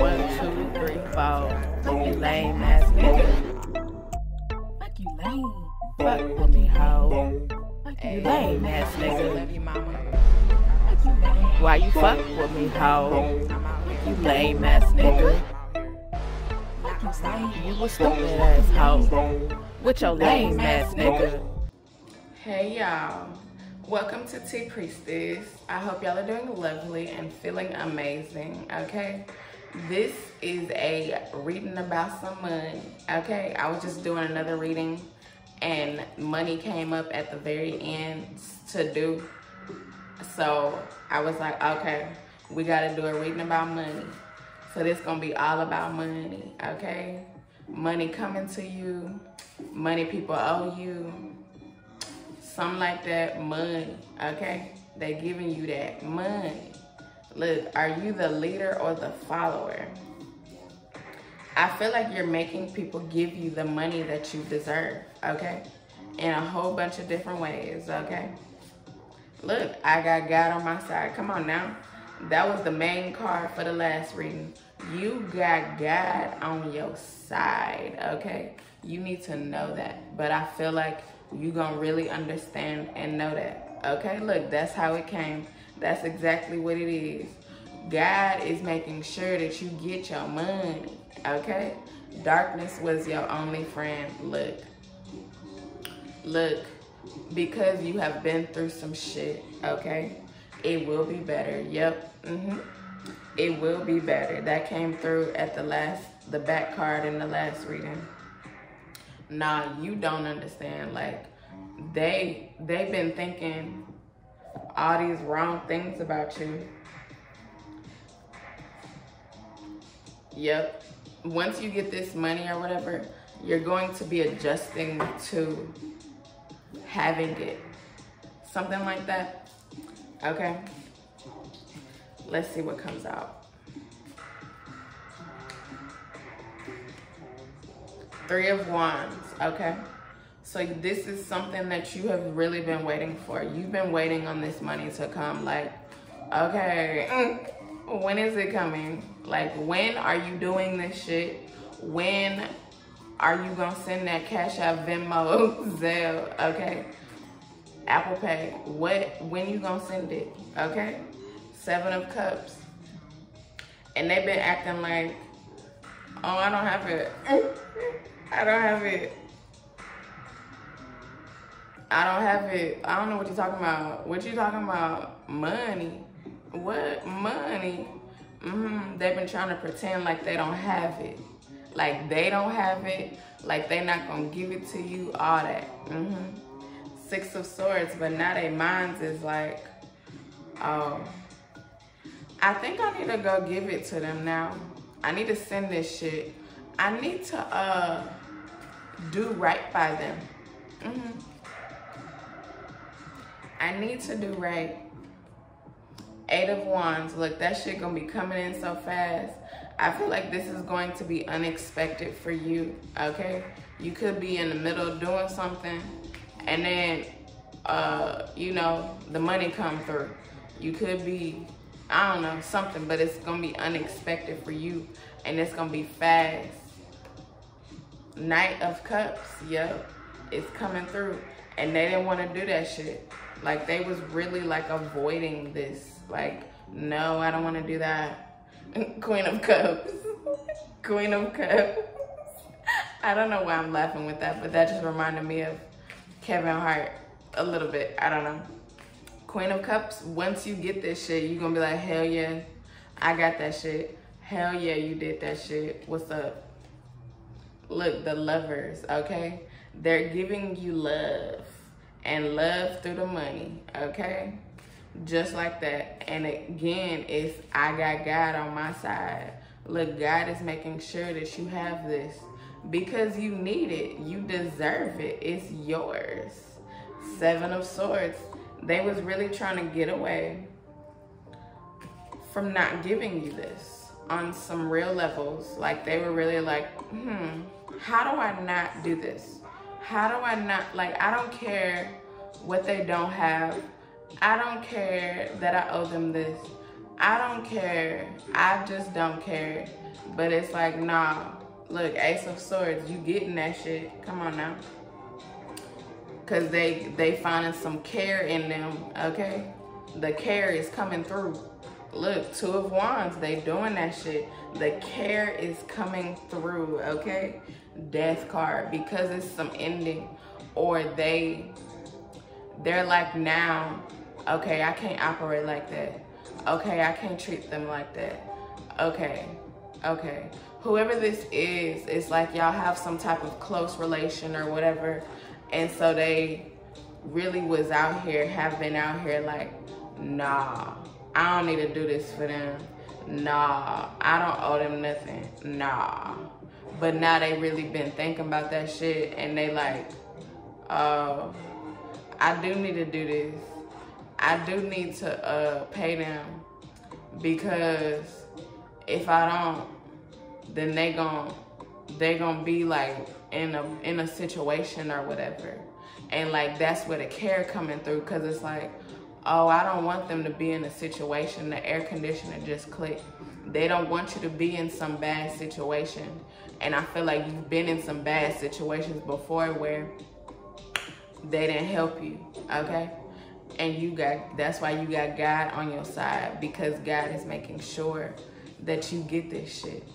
One, two, three, four. Fuck you lame ass nigga. Fuck you lame. Fuck with me, hoe. Fuck you lame ass nigga. Love you, mama. Why you fuck with me, hoe? You lame ass nigga. You a stupid ass hoe. With your lame ass nigga. Hey y'all, welcome to Tee Priestess. I hope y'all are doing lovely and feeling amazing, okay? This is a reading about some money, okay? I was just doing another reading and money came up at the very end to do. So I was like, okay, we gotta do a reading about money. So this gonna be all about money, okay? Money coming to you, money people owe you, something like that, money, okay? They giving you that money. Look, are you the leader or the follower? I feel like you're making people give you the money that you deserve, okay? In a whole bunch of different ways, okay? Look, I got God on my side. Come on now. That was the main card for the last reading. You got God on your side, okay? You need to know that. But I feel like you're gonna really understand and know that. Okay, look, that's how it came. That's exactly what it is. God is making sure that you get your money, okay? Darkness was your only friend. Look, look, because you have been through some shit, okay? It will be better. Yep. hmm It will be better. That came through at the last, the back card in the last reading. Nah, you don't understand. Like, they they've been thinking all these wrong things about you. Yep. Once you get this money or whatever, you're going to be adjusting to having it. Something like that. Okay. Let's see what comes out. Three of Wands. Okay. So this is something that you have really been waiting for. You've been waiting on this money to come. Like, okay, mm, when is it coming? Like, when are you doing this shit? When are you gonna send that Cash App Venmo, Zelle, okay? Apple Pay. What? When you gonna send it? Okay. Seven of Cups. And they've been acting like, oh, I don't have it. I don't have it. I don't have it. I don't know what you're talking about. What you talking about? Money. What? Money. Mm-hmm. They've been trying to pretend like they don't have it. Like they don't have it. Like they not gonna give it to you. All that. Mm-hmm. Six of Swords, but now their minds is like, oh, I think I need to go give it to them now. I need to send this shit. I need to uh do right by them. Mm-hmm. I need to do right. Eight of Wands. Look, that shit gonna be coming in so fast. I feel like this is going to be unexpected for you, okay? You could be in the middle of doing something and then, uh, you know, the money come through. You could be, I don't know, something, but it's gonna be unexpected for you and it's gonna be fast. Knight of Cups, yep, it's coming through. And they didn't wanna do that shit. Like they was really like avoiding this. Like, no, I don't wanna do that. Queen of Cups. Queen of Cups. I don't know why I'm laughing with that, but that just reminded me of Kevin Hart a little bit. I don't know. Queen of Cups, once you get this shit, you're gonna be like, hell yeah, I got that shit. Hell yeah, you did that shit. What's up? Look, the lovers, okay? They're giving you love and love through the money, okay? Just like that. And again, it's I got God on my side. Look, God is making sure that you have this because you need it. You deserve it. It's yours. Seven of Swords. They was really trying to get away from not giving you this on some real levels. Like they were really like, hmm, how do I not do this? How do I not, like, I don't care what they don't have. I don't care that I owe them this. I don't care. I just don't care. But it's like, nah. Look, Ace of Swords, you getting that shit. Come on now. Cause they they finding some care in them, okay? The care is coming through. Look, two of wands, they doing that shit. The care is coming through, okay? Death card, because it's some ending. Or they, they're like now, okay, I can't operate like that. Okay, I can't treat them like that. Okay, okay. Whoever this is, it's like y'all have some type of close relation or whatever. And so they really was out here, have been out here like, nah, I don't need to do this for them. Nah, I don't owe them nothing. Nah. But now they really been thinking about that shit and they like, oh, I do need to do this. I do need to uh, pay them because if I don't, then they gon' they gonna be like in a in a situation or whatever, and like that's where the care coming through because it's like oh, I don't want them to be in a situation, the air conditioner just clicked. They don't want you to be in some bad situation. And I feel like you've been in some bad situations before where they didn't help you, okay? And you got, that's why you got God on your side because God is making sure that you get this shit.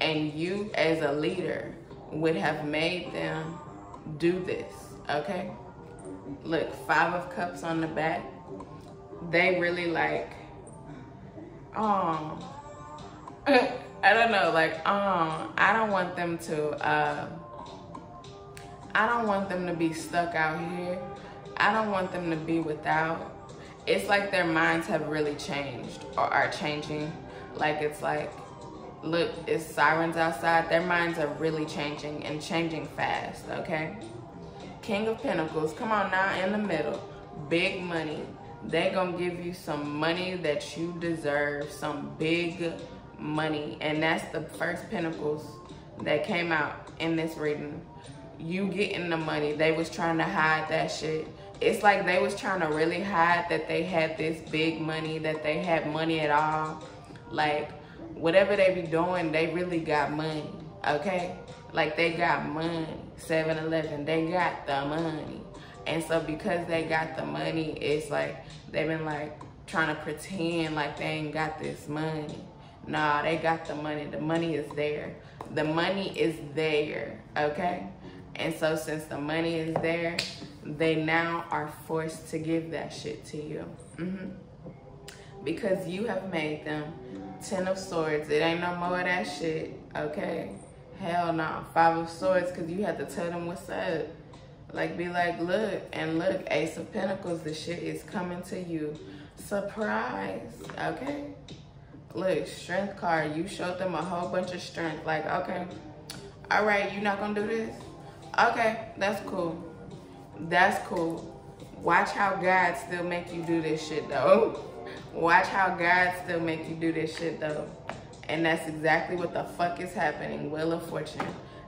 And you as a leader would have made them do this, okay? Look, five of cups on the back they really like, um, I don't know, like, um, I don't want them to, uh, I don't want them to be stuck out here. I don't want them to be without. It's like their minds have really changed or are changing. Like it's like, look, it's sirens outside. Their minds are really changing and changing fast, okay? King of Pentacles, come on now in the middle. Big money, they gonna give you some money that you deserve, some big money. And that's the first pentacles that came out in this reading. You getting the money. They was trying to hide that shit. It's like they was trying to really hide that they had this big money, that they had money at all. Like, whatever they be doing, they really got money, okay? Like, they got money. 7-Eleven, they got the money. And so because they got the money, it's like they've been like trying to pretend like they ain't got this money. Nah, they got the money. The money is there. The money is there, okay? And so since the money is there, they now are forced to give that shit to you. Mm -hmm. Because you have made them Ten of Swords. It ain't no more of that shit, okay? Hell no. Five of Swords because you had to tell them what's up. Like, be like, look, and look, Ace of Pentacles, the shit is coming to you. Surprise, okay? Look, strength card, you showed them a whole bunch of strength. Like, okay, all right, you not gonna do this? Okay, that's cool. That's cool. Watch how God still make you do this shit, though. Watch how God still make you do this shit, though. And that's exactly what the fuck is happening. Wheel of Fortune.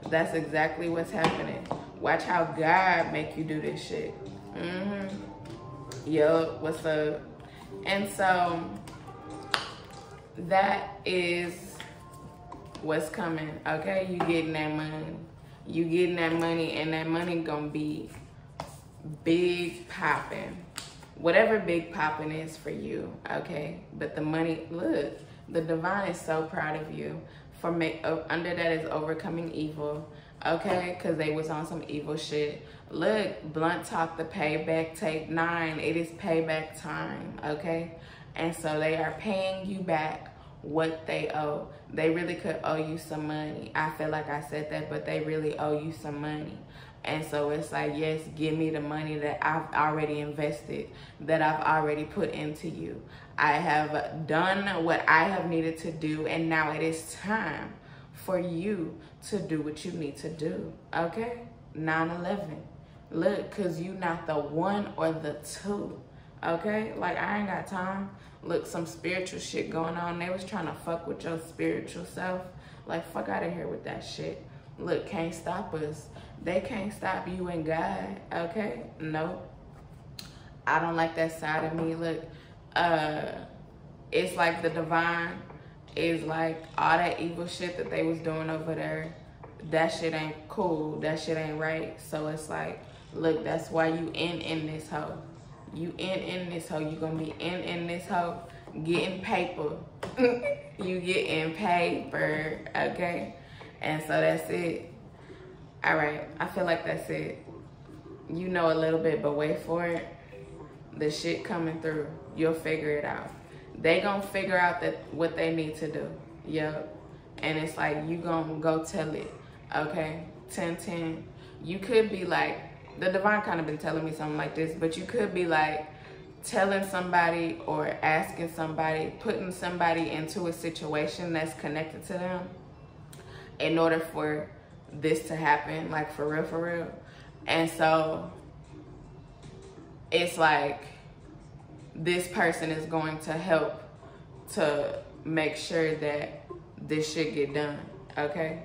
That's exactly what's happening. Watch how God make you do this shit. Mm-hmm. Yup, what's up? And so that is what's coming. Okay, you getting that money. You getting that money and that money gonna be big popping. Whatever big popping is for you, okay? But the money, look, the divine is so proud of you for make uh, under that is overcoming evil okay? Because they was on some evil shit. Look, Blunt Talk the Payback Tape 9. It is payback time, okay? And so they are paying you back what they owe. They really could owe you some money. I feel like I said that, but they really owe you some money. And so it's like, yes, give me the money that I've already invested, that I've already put into you. I have done what I have needed to do, and now it is time for you to do what you need to do. Okay? 9-11. Look, because you not the one or the two. Okay? Like, I ain't got time. Look, some spiritual shit going on. They was trying to fuck with your spiritual self. Like, fuck out of here with that shit. Look, can't stop us. They can't stop you and God. Okay? Nope. I don't like that side of me. Look, uh, it's like the divine is like all that evil shit that they was doing over there. That shit ain't cool. That shit ain't right. So it's like, look, that's why you in in this hoe. You in in this hoe. You gonna be in in this hoe, getting paper. you getting paper, okay? And so that's it. All right, I feel like that's it. You know a little bit, but wait for it. The shit coming through. You'll figure it out they gonna figure out that what they need to do. Yep. And it's like you gonna go tell it. Okay. 10 10. You could be like, the divine kind of been telling me something like this, but you could be like telling somebody or asking somebody, putting somebody into a situation that's connected to them in order for this to happen, like for real, for real. And so it's like this person is going to help to make sure that this shit get done. Okay?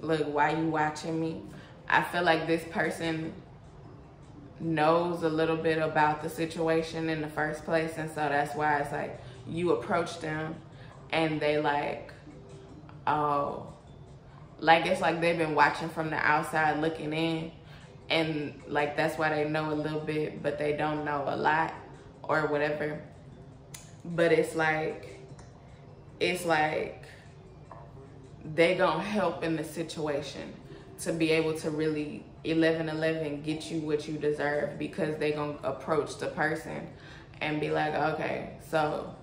Look, why you watching me? I feel like this person knows a little bit about the situation in the first place and so that's why it's like you approach them and they like oh like it's like they've been watching from the outside looking in and like that's why they know a little bit but they don't know a lot or whatever. But it's like, it's like they gonna help in the situation to be able to really 11 11 get you what you deserve because they gonna approach the person and be like okay so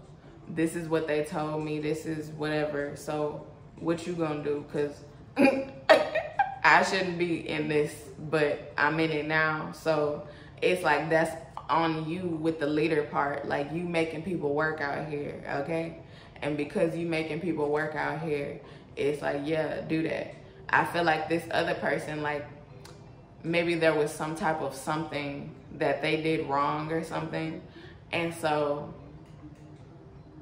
this is what they told me this is whatever so what you gonna do because i shouldn't be in this but i'm in it now so it's like that's on you with the leader part. Like you making people work out here, okay? And because you making people work out here, it's like, yeah, do that. I feel like this other person, like maybe there was some type of something that they did wrong or something. And so,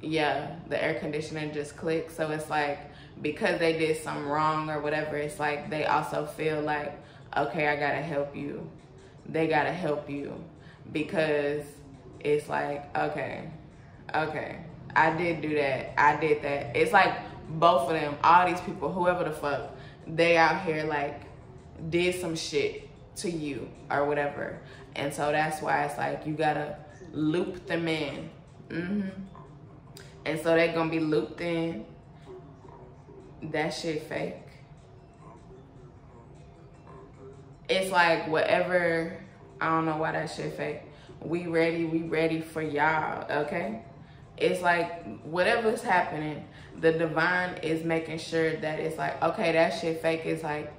yeah, the air conditioner just clicked. So it's like, because they did something wrong or whatever, it's like they also feel like, okay, I gotta help you. They gotta help you because it's like, okay, okay, I did do that. I did that. It's like both of them, all these people, whoever the fuck, they out here like did some shit to you or whatever. And so that's why it's like you gotta loop them in. Mm-hmm. And so they're gonna be looped in. That shit fake. It's like whatever I don't know why that shit fake. We ready, we ready for y'all, okay? It's like whatever's happening, the divine is making sure that it's like, okay, that shit fake is like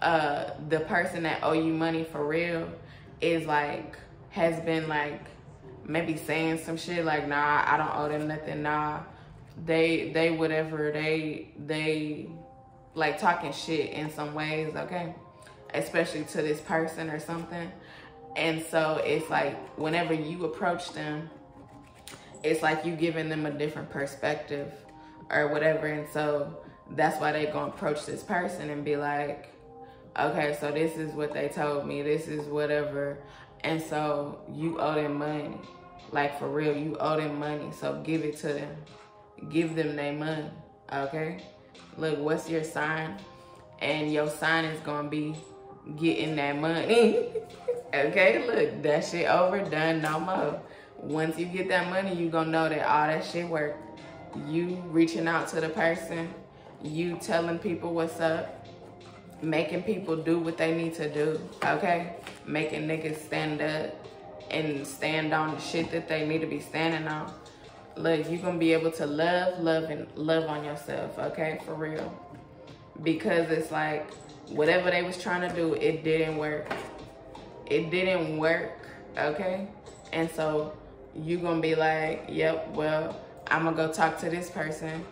uh the person that owe you money for real is like has been like maybe saying some shit like nah I don't owe them nothing nah they they whatever they they like talking shit in some ways okay especially to this person or something and so it's like whenever you approach them, it's like you giving them a different perspective or whatever. And so that's why they gonna approach this person and be like, okay, so this is what they told me, this is whatever. And so you owe them money. Like for real, you owe them money. So give it to them. Give them their money. Okay? Look, what's your sign? And your sign is gonna be getting that money. okay, look, that shit over, done, no more. Once you get that money, you gonna know that all that shit work. You reaching out to the person, you telling people what's up, making people do what they need to do, okay? Making niggas stand up and stand on the shit that they need to be standing on. Look, you gonna be able to love, love, and love on yourself, okay? For real. Because it's like, whatever they was trying to do, it didn't work. It didn't work, okay? And so you gonna be like, yep, well, I'm gonna go talk to this person.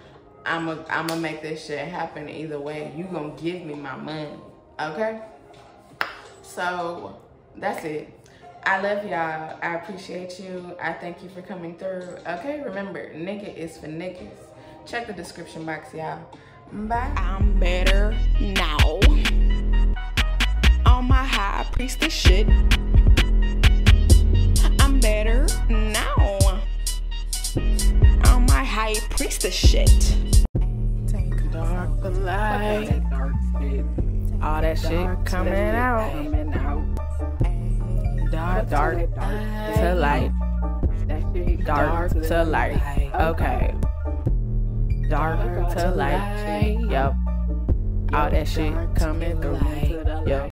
I'm gonna I'm gonna make this shit happen either way. You gonna give me my money, okay? So that's it. I love y'all. I appreciate you. I thank you for coming through. Okay, remember, nigga is for niggas. Check the description box, y'all. Bye. I'm better now. On my high priestess shit. I'm better now. On my high priestess shit. Dark to light. All that shit coming out. Dark, dark to light. Dark to light. Okay. Dark to light. Yep. All that shit coming through. Yep.